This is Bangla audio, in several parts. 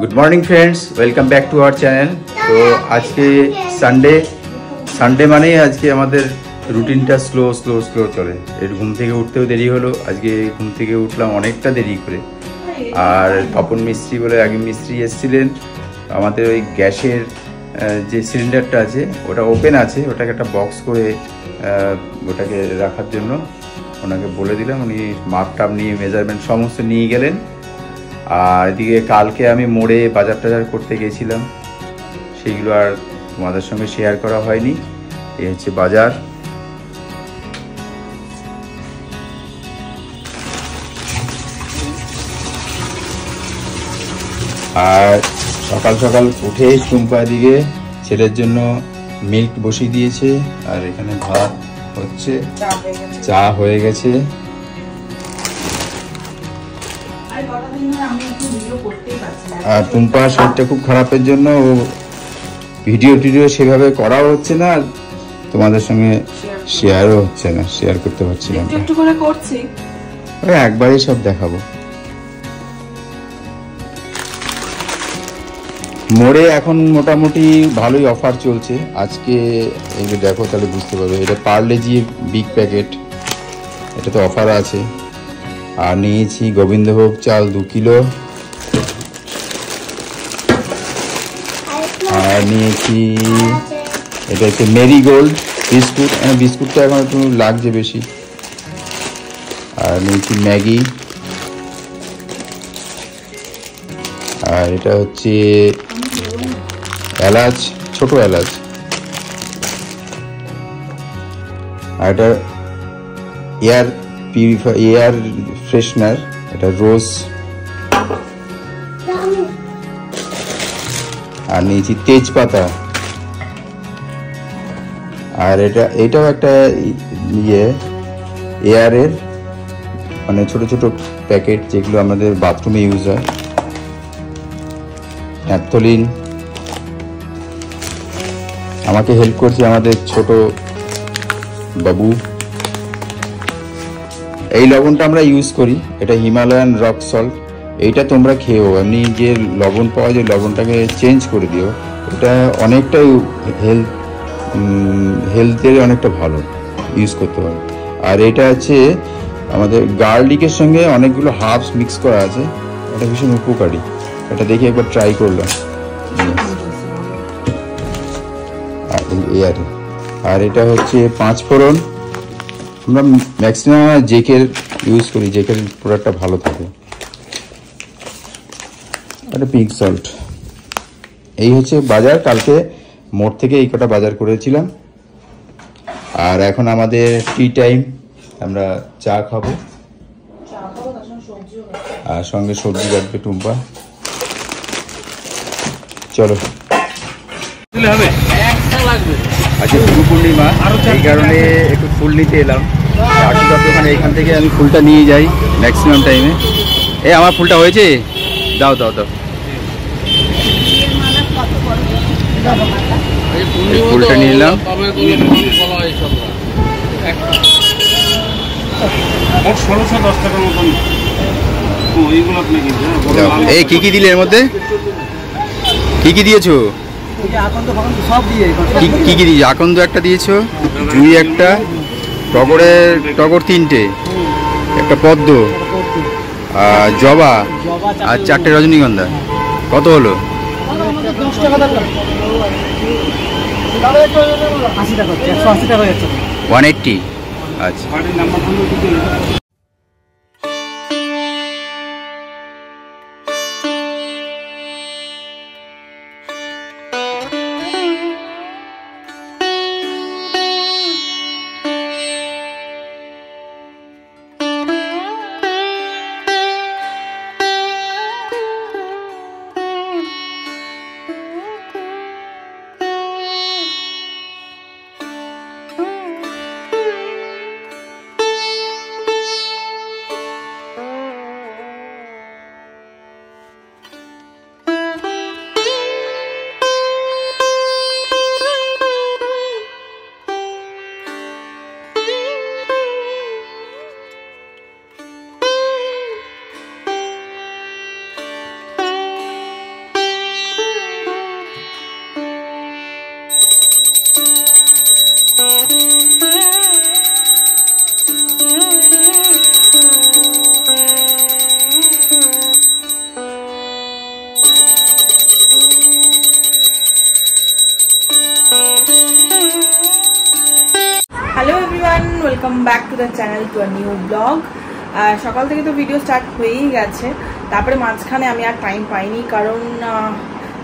Good morning friends welcome back to our channel তো আজকে সানডে সানডে মানেই আজকে আমাদের রুটিনটা স্লো স্লো স্লো চলে। এর ঘুম থেকে উঠতেও দেরি হলো। আজকে ঘুম থেকে উঠলাম অনেকটা দেরি করে। আর তপন মিস্ত্রি বলে আগে মিস্ত্রি এসেছিলেন। আমাদের ওই গ্যাসের যে সিলিন্ডারটা আছে, ওটা ওপেন আছে। ওটাকে একটা বক্স করে ওটাকে রাখার জন্য ওনাকে বলে দিলাম। উনি মাপ টাপ নিয়ে মেজারমেন্ট সমস্ত নিয়ে গেলেন। আর এদিকে কালকে আমি মোড়ে বাজার টাজার করতে গেছিলাম সেইগুলো আর তোমাদের সঙ্গে শেয়ার করা হয়নি। এই হচ্ছে বাজার। আর সকাল সকাল উঠে টুম্পা দিকে ছেলের জন্য মিল্ক বসিয়ে দিয়েছে। আর এখানে ভাত হচ্ছে। চা হয়ে গেছে। আর টুম্পার শরীরটা খুব খারাপের জন্য ও ভিডিও টিডিও সেভাবে করাও হচ্ছে না আর তোমাদের সঙ্গে শেয়ারও হচ্ছে না শেয়ার করতে পারছি না। একটু করে করছি। ওই একবারই সব দেখাবো। মোড়ে এখন মোটামুটি ভালোই অফার চলছে। আজকে এই যে দেখো তাহলে বুঝতে পারবে এটা পার্লেজি বিগ প্যাকেট এটা তো অফার আছে। আর নিয়েছি গোবিন্দভোগ চাল দু কিলো। আর নিয়েছি, এটা হচ্ছে মেরি গোল্ড বিস্কুট। মানে বিস্কুটটা এখন একটু লাগছে বেশি। আর নিয়েছি ম্যাগি। আর এটা হচ্ছে এলাচ, ছোট এলাচ। আর এটা এয়ার পিউরিফাই এয়ার ফ্রেশনার এটা রোজ আর নিয়েছি তেজপাতা। আর এটা, এটাও একটা ইয়ে এয়ারের মানে ছোট ছোট প্যাকেট যেগুলো আমাদের বাথরুমে ইউজ হয়। ন্যাপথলিন আমাকে হেল্প করছে আমাদের ছোট বাবু। এই লবণটা আমরা ইউজ করি, এটা হিমালয়ান রক সল্ট এইটা তোমরা খেয়েও, এমনি যে লবণ পাওয়া যায়, লবণটাকে চেঞ্জ করে দিও, এটা অনেকটাই হেলথ হেলথের অনেকটা ভালো ইউজ করতে পারো আর এটা আছে আমাদের গার্লিকের সঙ্গে অনেকগুলো হার্বস মিক্স করা আছে, এটা ভীষণ উপকারী, এটা দেখে একবার ট্রাই করলাম আর আর। আর এটা হচ্ছে পাঁচ ফোড়ন আমরা ম্যাক্সিমাম আমরা জেকের ইউজ করি জেকের প্রোডাক্টটা ভালো থাকে। এটা পিঙ্ক সল্ট এই হচ্ছে বাজার কালকে মোড় থেকে এই কটা বাজার করেছিলাম। আর এখন আমাদের টি টাইম আমরা চা খাব। আর সঙ্গে সবজি কাটবে টুম্পা। চলো। আজকে গুরু পূর্ণিমা এই কারণে একটু ফুল নিতে এলাম। দোকানে এখান থেকে আমি ফুলটা নিয়ে যাই ম্যাক্সিমাম টাইমে এ। আমার ফুলটা হয়েছে? দাও দাও দাও। ফুলটা ষোলোশো দশ টাকার মতন। লাল- এই কি কি দিলে এর মধ্যে? কি কি দিয়েছ? কি কি কি দিয়েছ? আকন্দ একটা দিয়েছ জুই একটা টগরের টগর তিনটে একটা পদ্ম আর জবা আর চারটে রজনীগন্ধা। কত হলো? One eighty. আচ্ছা। Channel to a new vlog সকাল থেকে তো ভিডিও স্টার্ট হয়েই গেছে। তারপরে মাঝখানে আমি আর টাইম পাইনি কারণ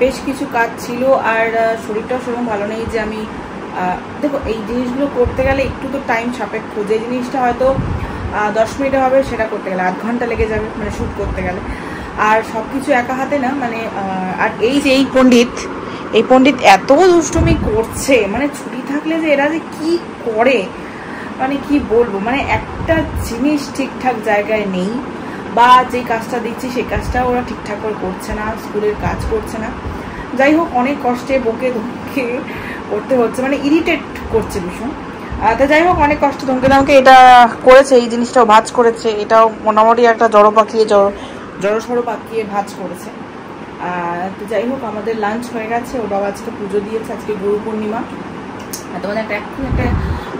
বেশ কিছু কাজ ছিল আর শরীরটাও সেরকম ভালো নেই যে আমি দেখো, এই জিনিসগুলো করতে গেলে একটু তো টাইম সাপেক্ষ। যে জিনিসটা হয়তো দশ মিনিটে হবে সেটা করতে গেলে, আধ ঘণ্টা লেগে যাবে মানে শ্যুট করতে গেলে। আর সব কিছু একা হাতে না মানে আর এই যে এই পণ্ডিত এই পণ্ডিত এত দুষ্টুমি করছে মানে ছুটি থাকলে যে এরা যে কি করে? মানে কি বলব মানে একটা জিনিস ঠিকঠাক জায়গায় নেই বা যে কাজটা দিচ্ছি সেই কাজটা ওরা ঠিকঠাক করে করছে না স্কুলের কাজ করছে না। যাই হোক অনেক কষ্টে বকে ধমকে করতে হচ্ছে মানে ইরিটেট করছে ভীষণ। তো যাই হোক অনেক কষ্ট ধমকে ধমকে এটা করেছে এই জিনিসটাও ভাজ করেছে এটাও মোটামুটি একটা জড়ো পাকিয়ে জড়ো জড়ো সড়ো পাকিয়ে ভাজ করেছে। আর তো যাই হোক আমাদের লাঞ্চ হয়ে গেছে ওর বাবা আজকে পুজো দিয়েছে আজকে গুরু পূর্ণিমা। আর তোমাদের একটা এখন একটা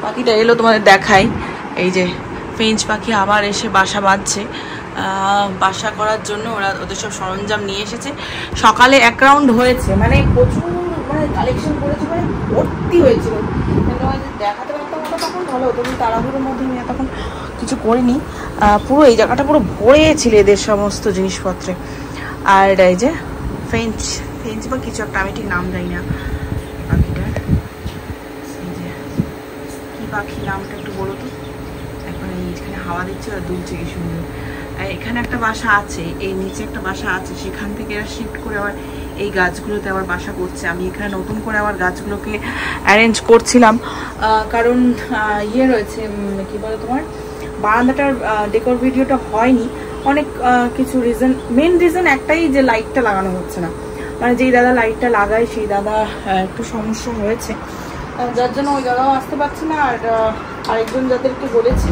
পাখিটা এলো তোমাদের দেখাই। এই যে ফেঞ্চ পাখি আবার এসে বাসা বাঁধছে। বাসা করার জন্য ওরা ওদের সব সরঞ্জাম নিয়ে এসেছে। সকালে এক রাউন্ড হয়েছে মানে প্রচুর মানে কালেকশন করেছে মানে ভর্তি হয়েছিল। দেখাতে পারতাম তখন ভালো হতো কিন্তু তাড়াহুড়োর মধ্যে আমি তখন কিছু করিনি। পুরো এই জায়গাটা পুরো ভরে ছিল এদের সমস্ত জিনিসপত্রে। আর এই যে ফেঞ্চ ফেঞ্চ বা কিছু একটা, আমি ঠিক নাম জানি না পাখিটার এই যে কি পাখি নামটা একটু বলো তো। এখন এখানে হাওয়া দিচ্ছে আর দুলছে কি সুন্দর। এখানে একটা বাসা আছে, এই নিচে একটা বাসা আছে, সেখান থেকে এরা শিফট করে আবার এই গাছগুলোতে আবার বাসা করছে। আমি এখানে নতুন করে আবার গাছগুলোকে অ্যারেঞ্জ করছিলাম কারণ ইয়ে রয়েছে কি বলে তোমার? বারান্দাটার ডেকোর ভিডিওটা হয়নি। অনেক কিছু রিজন মেন রিজন একটাই যে লাইটটা লাগানো হচ্ছে না। মানে যেই দাদা লাইটটা লাগায়, সেই দাদা একটু সমস্যা হয়েছে। যার জন্য ওই দাদাও আসতে পারছে না, আর আরেকজন যাদেরকে বলেছি,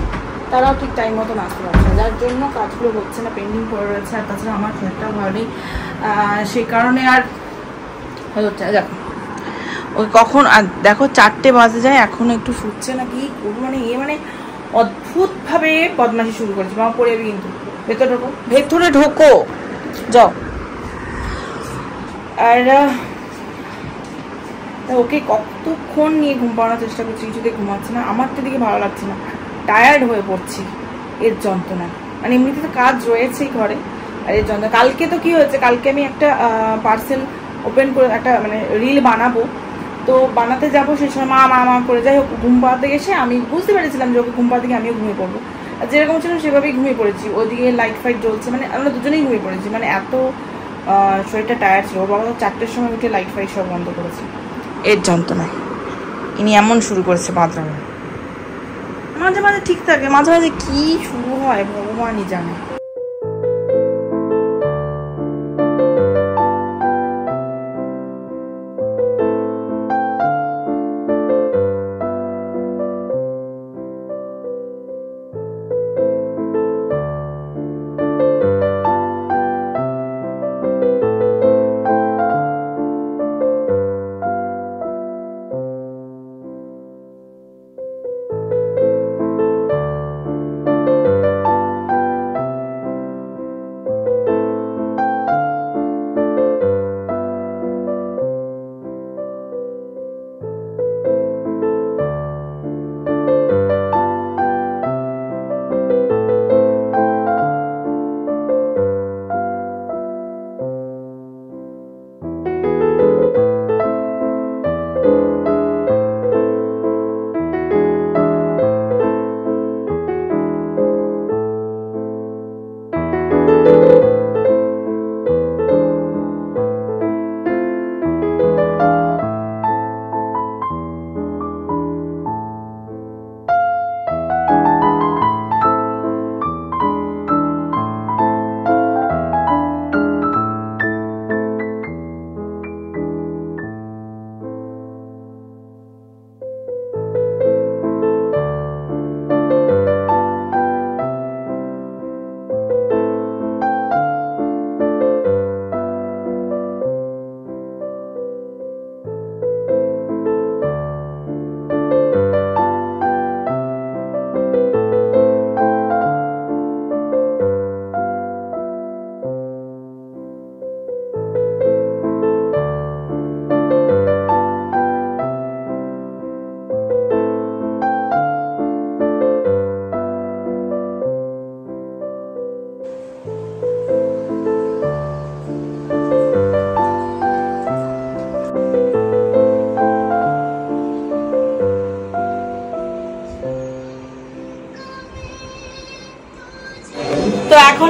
তারাও ঠিক টাইম মতন আসতে পারছে যার জন্য কাজগুলো হচ্ছে না পেন্ডিং পড়ে রয়েছে, আর তাছাড়া আমার শরীরটাও ভালো নেই সেই কারণে আর হচ্ছে দেখো, ওই কখন দেখো চারটে বাজে যায়, এখনও একটু শুচ্ছে না কি করব মানে এ মানে অদ্ভুতভাবে বদমাশি শুরু করেছে। মামা পড়ে যাবে কিন্তু। ভেতরে ঢোকো। ভেতরে ঢোকো। যাও। আর তা ওকে কতক্ষণ নিয়ে ঘুম পাড়ানোর চেষ্টা করছি কিছুতে ঘুমাচ্ছে না? আমার তো দিকে ভালো লাগছে না। টায়ার্ড হয়ে পড়ছি এর যন্ত্রণা মানে এমনিতে তো কাজ রয়েছেই ঘরে, আর এর যন্ত্রণা কালকে তো কি হয়েছে? কালকে আমি একটা পার্সেল ওপেন করে একটা মানে রিল বানাবো। তো বানাতে যাব সেই সময় মা মা মা করে যাই হোক, ঘুম পাড়াতে গেছে আমি বুঝতে পেরেছিলাম যে ওকে ঘুম পাড়াতে গিয়ে আমিও ঘুমিয়ে পড়ব। আর যেরকম ছিল সেভাবেই ঘুমিয়ে পড়েছি। ওদিকে লাইট ফাইট জ্বলছে মানে আমরা দুজনেই ঘুমিয়ে পড়েছি। মানে এত শরীরটা টায়ার্ড ছিল। ওর বাবা তো চারটের সময় উঠে লাইট ফাইট সব বন্ধ করেছে। এর যন্ত্রণায়। ইনি এমন শুরু করেছে বাঁধরা মাঝে মাঝে ঠিক থাকে, মাঝে মাঝে কী শুরু হয়, ভগবানই জানে।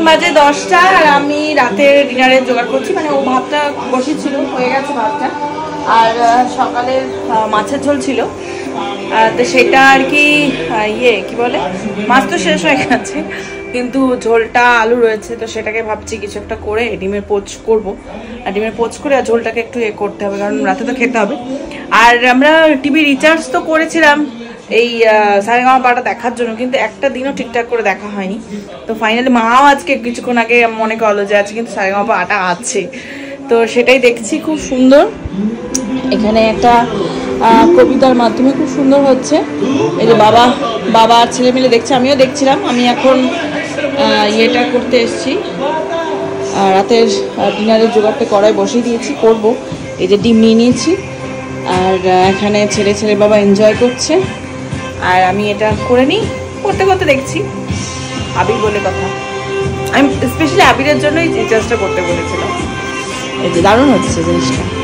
বাজে দশটা আর আমি রাতের ডিনারের জোগাড় করছি। মানে ও ভাতটা বসেছিল হয়ে গেছে ভাতটা। আর আহ, সকালের মাছের ঝোল ছিল। তো সেটা আর কি ইয়ে কি বলে? মাছ তো শেষ হয়ে গেছে কিন্তু ঝোলটা আলু রয়েছে তো সেটাকে ভাবছি কিছু একটা করে ডিমের পোচ করব। আর ডিমের পোচ করে আর ঝোলটাকে একটু এ করতে হবে কারণ রাতে তো খেতে হবে। আর আমরা টিভি রিচার্জ তো করেছিলাম এই সারেগামা পাটা দেখার জন্য, কিন্তু একটা দিনও ঠিকঠাক করে দেখা হয়নি। তো ফাইনালি মাও আজকে কিছুক্ষণ আগে মনে করল যে আজকে কিন্তু সারেগামা পাটা আছে। তো সেটাই দেখছি, খুব সুন্দর। এখানে একটা কবিতার মাধ্যমে খুব সুন্দর হচ্ছে। এই যে বাবা বাবা আর ছেলে মিলে দেখছে, আমিও দেখছিলাম। আমি এখন ইয়েটা করতে এসেছি। রাতের ডিনারের জোগাড়টা কড়াই বসিয়ে দিয়েছি, করব। এই যে ডিম নিয়ে নিয়েছি। আর এখানে ছেলে ছেলে বাবা এনজয় করছে। আর আমি এটা করে নিই, করতে করতে দেখছি। আবির বলে কথা। আমি স্পেশালি আবিরের জন্যই এই চাষটা করতে বলেছিলাম। এই যে দারুণ হচ্ছে জিনিসটা।